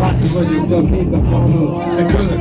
Bárki vagyok a képen pakoló, de kölök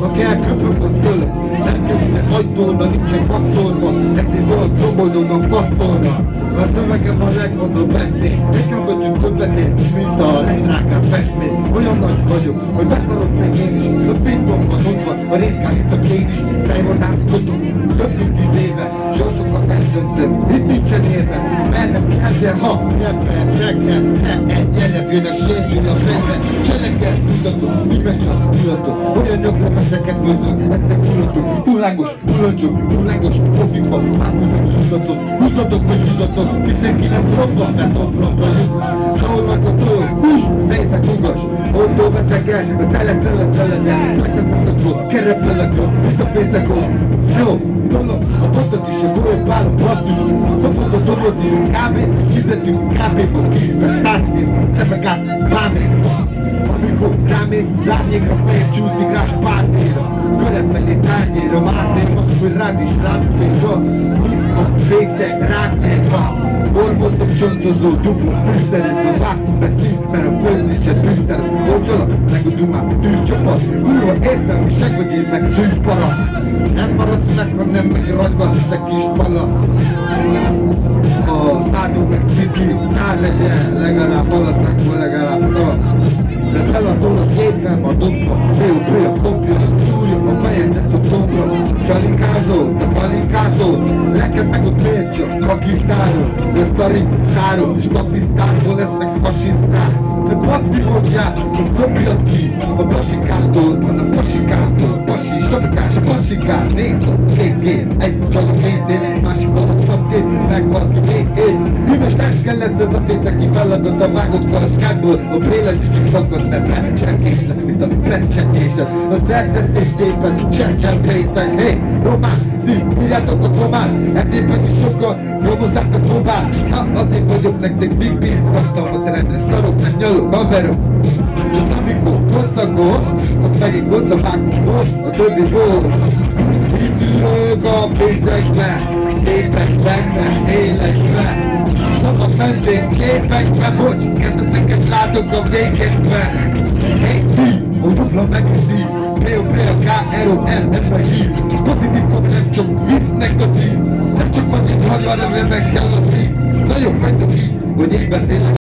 Ha kell köpök, az kölök Nem kezdte ajtóna, nincsen faktorba Ezért volt roboldónak fasztorra A a legmondóbb beszéd Nekem többetén, mint a legdrágább festmény Olyan nagy vagyok, hogy beszarok még én is A fénydomban ott van, a részkálica kén is Fejvadászkodok, több mint tíz éve Sorsokat eldöntöm, itt nincsen érve Mernem kell, de ha nem perc reggel Ne egy gyere, jön a fejbe Cselekkel mutatom, mi meg csak mutatom Olyan nyaklemeseket főzök, eztek fullatok Fullángos, fullancsok, fullángos Profikba, áthúzok, húzatok Húzatok vagy húzatok, 19 romba Betonromba lyukos, csaholnak a tól Hús, fejszek ugas Oldó betegek, az tele szele szelene Fektek mutató, kerepelekről Itt a pénzekon Jó, dolog, Като ти шегува пара пластиш Съпо да дублатиш кабе Слиза ти капе Потиш бетаси Тебе гад спаме Обико време задния кафе Чул си граш партия Гърят на детайни романе Пък ми радиш радстве Нитва, вей се, ракне Борбо тъпченто за дупло Писане собака Dumám, tűzcsapat Kurva értelmi seg vagy én meg szűz Nem maradsz meg, ha nem meg ragadsz, te kis palasz a szádó meg cici, szád legyen, legalább palacákból legalább szalad. De feladol a képen, a dobba, fő a kopja, szúrja a fejedet a tombra. Csalinkázó, kakitáró, de szarik száró, statisztákból lesznek fasiszták. De passzívodjál, a szobjad ki, a pasikától, a pasikától, pasi, sapkás, pasikát, nézd a két gép, egy csal a két év, másik alatt szabtél, megvan ki még év. Hűvös lesz ez a fészek, ki feladod a vágott kalaskákból, a béled is kifakad, mert meccsen készlet, mint a meccsetésed. A szertesztés tépen, cseccsen fészek, hé, román, ti, írjátok a román, erdében is sokan, nyomozzátok próbál, ha azért vagyok nektek big beast, raktam a terendre, szarok, meg nyalok, haverok. És amikor kocagos, az megint kocavágos boss, a többi. Itt ülök a fészekbe, képekbe, életbe. Szabad mentén képekbe, bocs, kezdeteket látok a végekbe. Hey, szív, ó, dupla meg szív, P.O. P.O. K.R.O.M. ebben hív. Pozitív nem csak vicc negatív. Nem csak vagy egy hagyva, nem kell a szív. Nagyobb vagyok így, hogy én beszélek.